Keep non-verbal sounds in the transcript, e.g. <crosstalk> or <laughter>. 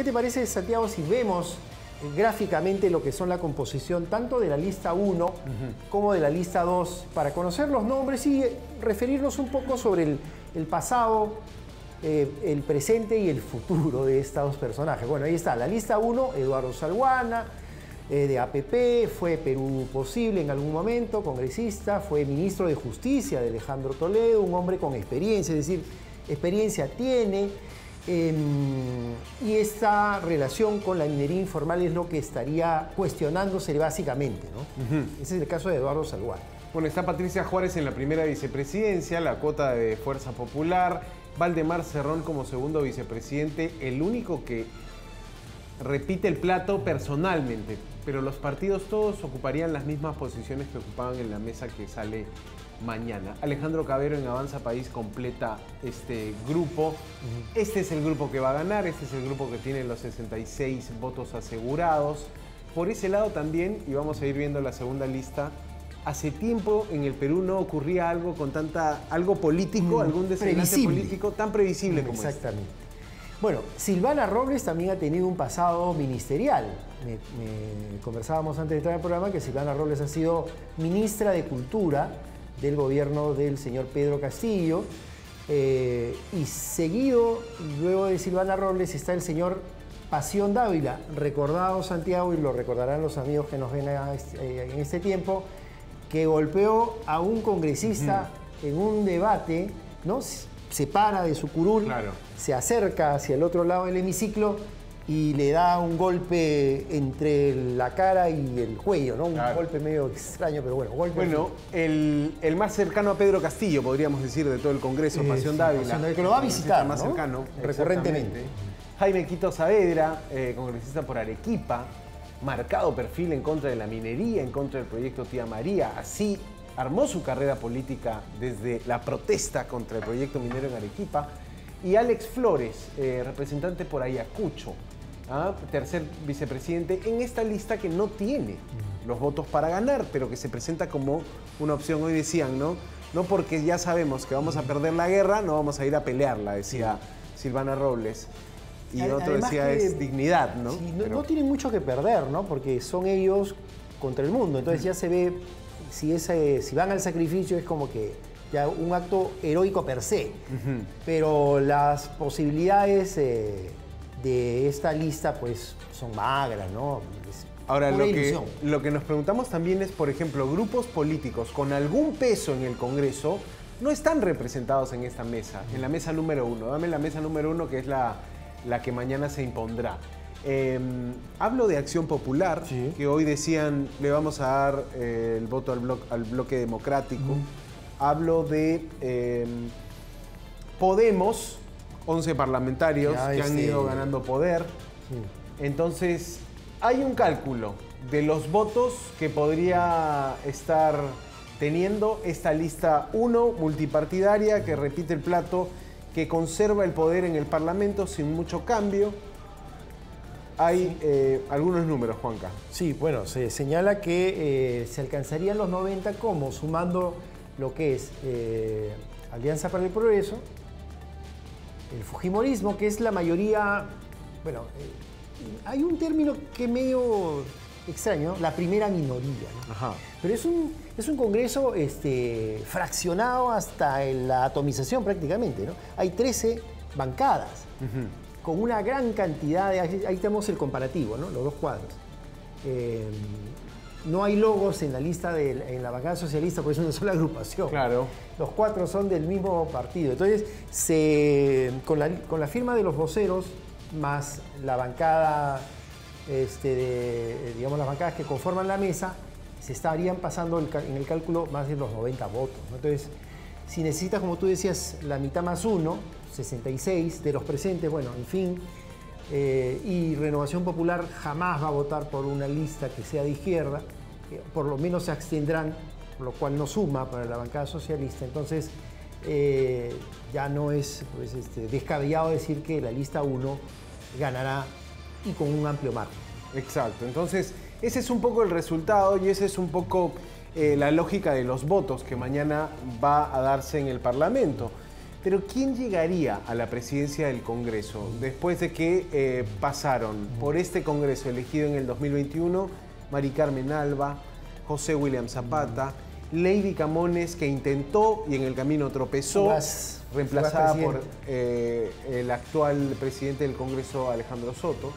¿qué te parece, Santiago, si vemos eh, gráficamente lo que son la composición tanto de la lista 1 como de la lista 2 para conocer los nombres y eh, referirnos un poco sobre el, el pasado, eh, el presente y el futuro de estos personajes. Bueno, ahí está, la lista 1, Eduardo Salguana, eh, de APP, fue Perú Posible en algún momento, congresista, fue ministro de Justicia de Alejandro Toledo, un hombre con experiencia, es decir, experiencia tiene. Em, y esta relación con la minería informal es lo que estaría cuestionándose básicamente. ¿no? Ese es el caso de Eduardo Salguana. Bueno, está Patricia Juárez en la primera vicepresidencia, la cuota de Fuerza Popular, Valdemar Cerrón como segundo vicepresidente, el único que repite el plato personalmente, pero los partidos todos ocuparían las mismas posiciones que ocupaban en la mesa que sale mañana. Alejandro Cabero en Avanza País completa este grupo. Este es el grupo que va a ganar, este es el grupo que tiene los 66 votos asegurados. Por ese lado también, y vamos a ir viendo la segunda lista, hace tiempo en el Perú no ocurría algo con tanta, algo político, Mm, algún desenlace político tan previsible como este. Bueno, Silvana Robles también ha tenido un pasado ministerial. Me- me- conversábamos antes de entrar al programa que Silvana Robles ha sido ministra de Cultura del gobierno del señor Pedro Castillo. Eh, y seguido, luego de Silvana Robles, está el señor Pasión Dávila, recordado Santiago, y lo recordarán los amigos que nos ven este- eh, en este tiempo, que golpeó a un congresista en un debate, ¿no? Se para de su curul, Claro. se acerca hacia el otro lado del hemiciclo y le da un golpe entre la cara y el cuello, ¿no? Un Claro. golpe medio extraño, pero bueno, golpe. Bueno, el, el más cercano a Pedro Castillo, podríamos decir, de todo el Congreso, Eh, Pasión Dávila. Pasión que lo va a visitar, más ¿no? cercano. Recurrentemente. Jaime Quito Saavedra, eh, congresista por Arequipa, marcado perfil en contra de la minería, en contra del proyecto Tía María. Así armó su carrera política desde la protesta contra el proyecto minero en Arequipa. Y Alex Flores, eh, representante por Ayacucho, ¿ah? tercer vicepresidente, en esta lista que no tiene los votos para ganar, pero que se presenta como una opción. Hoy decían, ¿no? No porque ya sabemos que vamos a perder la guerra, no vamos a ir a pelearla, decía Silvana Robles. Y otro decía, que- es dignidad, ¿no? Sí, no, Pero- no tienen mucho que perder, ¿no? Porque son ellos contra el mundo. Entonces ya se ve, si, ese, si van al sacrificio es como que ya un acto heroico per se. Pero las posibilidades eh, de esta lista pues son magras, ¿no? Es Ahora, lo que, lo que nos preguntamos también es, por ejemplo, grupos políticos con algún peso en el Congreso no están representados en esta mesa, en la mesa número uno. Dame la mesa número uno, que es la, la que mañana se impondrá. Eh, hablo de Acción Popular, Sí. que hoy decían le vamos a dar eh, el voto al, blo- al bloque democrático. Hablo de eh, Podemos, 11 parlamentarios Ya, que han este- ido ganando poder. Sí. Entonces, hay un cálculo de los votos que podría estar teniendo esta lista 1 multipartidaria que repite el plato, que conserva el poder en el Parlamento sin mucho cambio. Hay eh, algunos números, Juanca. Sí, bueno, se señala que eh, se alcanzarían los 90 como sumando lo que es eh, Alianza para el Progreso, el Fujimorismo, que es la mayoría, bueno, hay un término que es medio extraño, la primera minoría, ¿no? Ajá. Pero es un, es un congreso este, fraccionado hasta la atomización prácticamente, ¿no? Hay 13 bancadas con una gran cantidad de... Ahí tenemos el comparativo, ¿no? Los dos cuadros. Eh, no hay logos en la lista de en la bancada socialista porque es una <laughs> sola agrupación. Claro. Los cuatro son del mismo partido. Entonces, se, con, la, con la firma de los voceros, más la bancada, este, de, digamos, las bancadas que conforman la mesa, se estarían pasando el en el cálculo más de los 90 votos. ¿no? Entonces, si necesitas, como tú decías, la mitad más uno, 66 de los presentes, bueno, en fin, eh, y Renovación Popular jamás va a votar por una lista que sea de izquierda, por lo menos se abstendrán, lo cual no suma para la bancada socialista. Entonces, eh, ya no es pues, este, descabellado decir que la lista 1 ganará y con un amplio margen. Exacto. Entonces, ese es un poco el resultado y ese es un poco eh, la lógica de los votos que mañana va a darse en el Parlamento. Pero ¿quién llegaría a la presidencia del Congreso después de que eh, pasaron por este Congreso elegido en el 2021 Mari Carmen Alba, José William Zapata, Lady Camones que intentó y en el camino tropezó, Fugaz, reemplazada fugaz por eh, el actual presidente del Congreso Alejandro Soto?